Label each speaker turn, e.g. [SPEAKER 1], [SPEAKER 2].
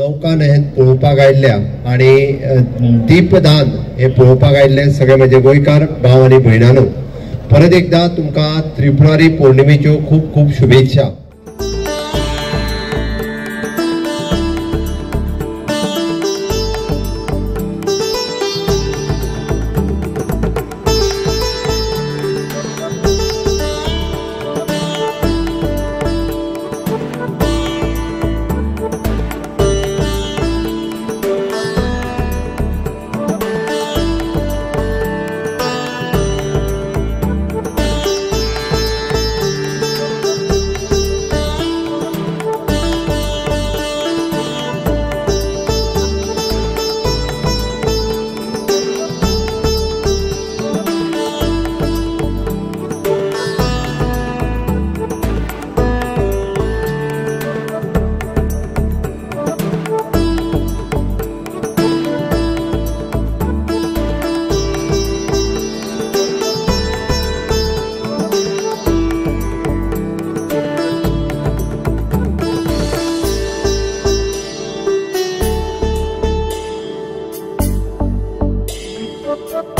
[SPEAKER 1] लोकांना हे पळोवपाक आयिल्ल्या आणि दीपदान हे पळोवपाक आयिल्ले सगळे म्हजे गोंयकार भाव आनी भयणानो. परत एकदा तुमकां त्रिपुरारी पौर्णिमेच्यो खूब खूब शुभेच्छा. oh you.